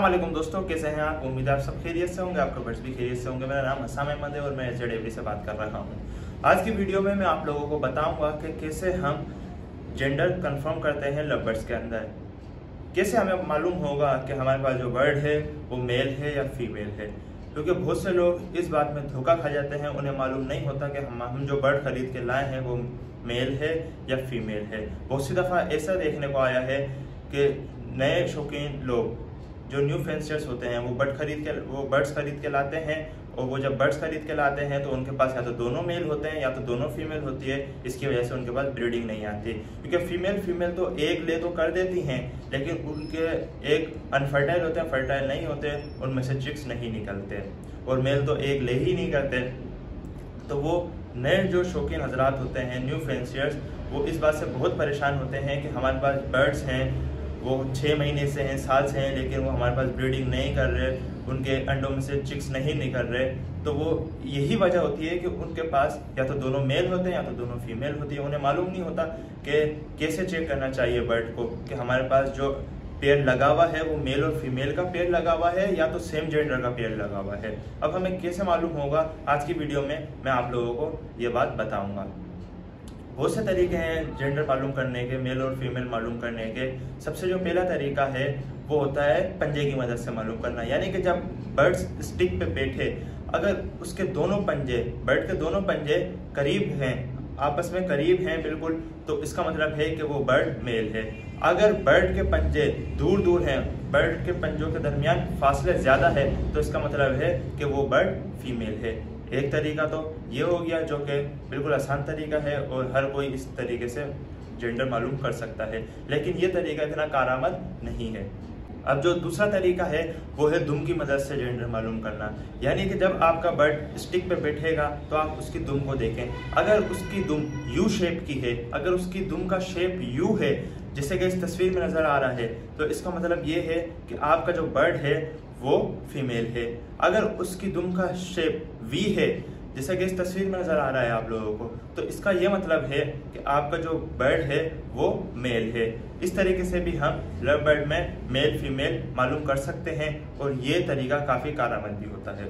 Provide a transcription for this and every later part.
वालेकुम दोस्तों, कैसे हैं आप? उम्मीद है आप सब खैरियत से होंगे, आपके बर्ड्स भी खैरियत से होंगे। मेरा नाम हसाम अहमद है और मैं एच एवरी से बात कर रहा हूँ। आज की वीडियो में मैं आप लोगों को बताऊँगा कि कैसे हम जेंडर कंफर्म करते हैं लव बर्ड्स के अंदर। कैसे हमें मालूम होगा कि हमारे पास जो बर्ड है, वो मेल है या फीमेल है? क्योंकि बहुत से लोग इस बात में धोखा खा जाते हैं, उन्हें मालूम नहीं होता कि हम हम जो बर्ड खरीद के लाए हैं वो मेल है या फीमेल है। बहुत सी दफ़ा ऐसा देखने को आया है कि नए शौकीन लोग जो न्यू फेंसियर्स होते हैं, वो बर्ड खरीद के, वो बर्ड्स खरीद के लाते हैं और वो जब बर्ड्स खरीद के लाते हैं तो उनके पास या तो दोनों मेल होते हैं या तो दोनों फीमेल होती है, इसकी वजह से उनके पास ब्रीडिंग नहीं आती। क्योंकि फीमेल फीमेल तो एक ले तो कर देती हैं, लेकिन उनके एक अनफर्टाइल होते हैं फर्टाइल नहीं होते, उनमें से चिक्स नहीं निकलते। और मेल तो एक ले ही नहीं करते। तो वो नए जो शौकीन हजरात होते हैं न्यू फेंसियर्स वो इस बात से बहुत परेशान होते हैं कि हमारे पास बर्ड्स हैं वो छः महीने से हैं, साल से हैं, लेकिन वो हमारे पास ब्रीडिंग नहीं कर रहे, उनके अंडों में से चिक्स नहीं निकल रहे। तो वो यही वजह होती है कि उनके पास या तो दोनों मेल होते हैं या तो दोनों फीमेल होती है। उन्हें मालूम नहीं होता कि कैसे चेक करना चाहिए बर्ड को, कि हमारे पास जो पेयर लगा हुआ है, वो मेल और फीमेल का पेयर लगा हुआ है या तो सेम जेंडर का पेयर लगा हुआ है। अब हमें कैसे मालूम होगा? आज की वीडियो में मैं आप लोगों को ये बात बताऊँगा। बहुत से तरीके हैं जेंडर मालूम करने के मेल और फीमेल मालूम करने के। सबसे जो पहला तरीका है, वो होता है पंजे की मदद से मालूम करना। यानी कि जब बर्ड्स स्टिक पे बैठे, अगर उसके दोनों पंजे बर्ड के दोनों पंजे करीब हैं, आपस में करीब हैं बिल्कुल तो इसका मतलब है कि वो बर्ड मेल है। अगर बर्ड के पंजे दूर दूर हैं बर्ड के पंजों के दरमियान फासले ज़्यादा है तो इसका मतलब है कि वो बर्ड फीमेल है। एक तरीका तो ये हो गया जो कि बिल्कुल आसान तरीका है और हर कोई इस तरीके से जेंडर मालूम कर सकता है। लेकिन ये तरीका इतना कारामद नहीं है। अब जो दूसरा तरीका है, वो है दुम की मदद से जेंडर मालूम करना। यानी कि जब आपका बर्ड स्टिक पे बैठेगा तो आप उसकी दुम को देखें। अगर उसकी दुम यू शेप की है, अगर उसकी दुम का शेप यू है, जैसे कि इस तस्वीर में नज़र आ रहा है तो इसका मतलब ये है कि आपका जो बर्ड है, वो फीमेल है। अगर उसकी दुम का शेप वी है जैसे कि इस तस्वीर में नज़र आ रहा है आप लोगों को तो इसका ये मतलब है कि आपका जो बर्ड है, वो मेल है। इस तरीके से भी हम लव बर्ड में मेल, फीमेल मालूम कर सकते हैं और ये तरीका काफ़ी कारामद भी होता है।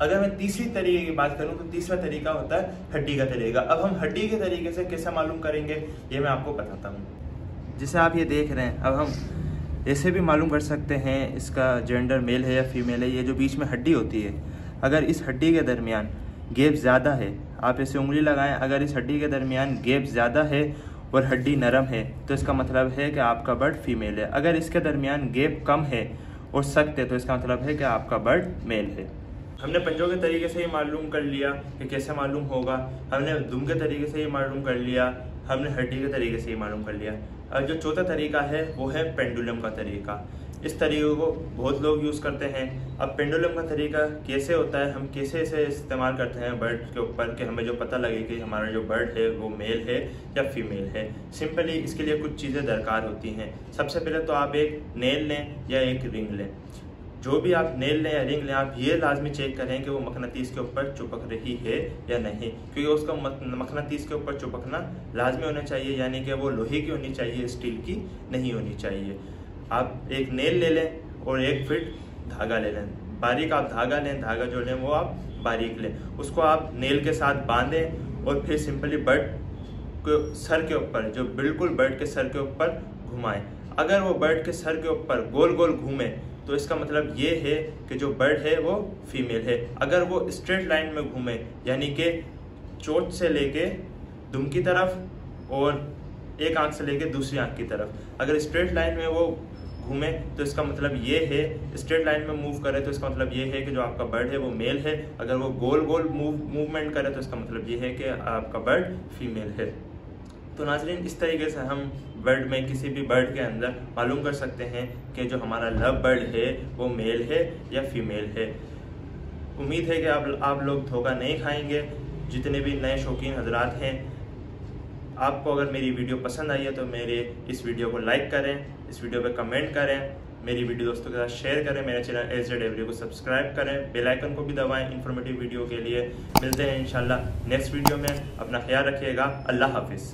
अगर मैं तीसरी तरीके की बात करूँ तो तीसरा तरीका होता है हड्डी का तरीका। अब हम हड्डी के तरीके से कैसे मालूम करेंगे, ये मैं आपको बताता हूँ। जैसे आप ये देख रहे हैं, अब हम ऐसे भी मालूम कर सकते हैं इसका जेंडर मेल है या फीमेल है, ये जो बीच में हड्डी होती है। अगर इस हड्डी के दरमियान गैप ज़्यादा है, आप ऐसे उंगली लगाएँ। अगर इस हड्डी के दरमियान गैप ज़्यादा है और हड्डी नरम है तो इसका मतलब है कि आपका बर्ड फीमेल है। अगर इसके दरमियान गैप कम है और सख्त है तो इसका मतलब है कि आपका बर्ड मेल है। हमने पंजों के तरीके से ही मालूम कर लिया कि कैसे मालूम होगा। हमने दुम के तरीके से ही मालूम कर लिया। हमने हड्डी के तरीके से ही मालूम कर लिया। और जो चौथा तरीका है, वो है पेंडुलम का तरीका। इस तरीके को बहुत लोग यूज़ करते हैं। अब पेंडुलम का तरीका कैसे होता है, हम कैसे इसे इस्तेमाल करते हैं बर्ड के ऊपर कि हमें जो पता लगे कि हमारा जो बर्ड है, वो मेल है या फीमेल है। सिंपली इसके लिए कुछ चीज़ें दरकार होती हैं। सबसे पहले तो आप एक नेल लें या एक रिंग लें। जो भी आप नेल लें या रिंग लें, आप ये लाजमी चेक करें कि वो मखनतीस के ऊपर चुपक रही है या नहीं। क्योंकि उसका मखनतीस के ऊपर चुपकना लाजमी होना चाहिए, यानी कि वो लोहे की होनी चाहिए, स्टील की नहीं होनी चाहिए। आप एक नेल ले लें और एक फिट धागा ले लें। बारीक आप धागा लें, धागा जो लें वो आप बारीक लें। उसको आप नेल के साथ बांधें और फिर सिंपली बर्ड को सर के ऊपर, जो बिल्कुल बर्ड के सर के ऊपर घुमाएँ। अगर वो बर्ड के सर के ऊपर गोल गोल घूमे तो इसका मतलब ये है कि जो बर्ड है वो फीमेल है। अगर वो स्ट्रेट लाइन में घूमे, यानी कि चोट से लेके दुम की तरफ़ और एक आँख से लेके दूसरी आँख की तरफ़। अगर स्ट्रेट लाइन में वो घूमे तो इसका मतलब ये है स्ट्रेट लाइन में मूव करे तो इसका मतलब ये है कि जो आपका बर्ड है वो मेल है। अगर वो गोल गोल मूव मूवमेंट करे तो इसका मतलब ये है कि आपका बर्ड फीमेल है। तो नाजरीन, इस तरीके से हम बर्ड में किसी भी बर्ड के अंदर मालूम कर सकते हैं कि जो हमारा लव बर्ड है, वो मेल है या फीमेल है। उम्मीद है कि आप आप लोग धोखा नहीं खाएँगे। जितने भी नए शौकीन हजरात हैं आपको अगर मेरी वीडियो पसंद आई है तो मेरे इस वीडियो को लाइक करें, इस वीडियो पे कमेंट करें, मेरी वीडियो दोस्तों के साथ शेयर करें, मेरे चैनल एस जेड एवरी को सब्सक्राइब करें बेल आइकन को भी दबाएँ इन्फॉर्मेटिव वीडियो के लिए। मिलते हैं इंशाल्लाह नेक्स्ट वीडियो में। अपना ख्याल रखिएगा। अल्लाह हाफिज़।